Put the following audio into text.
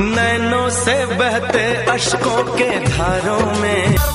नैनों से बहते अशकों के धारों में।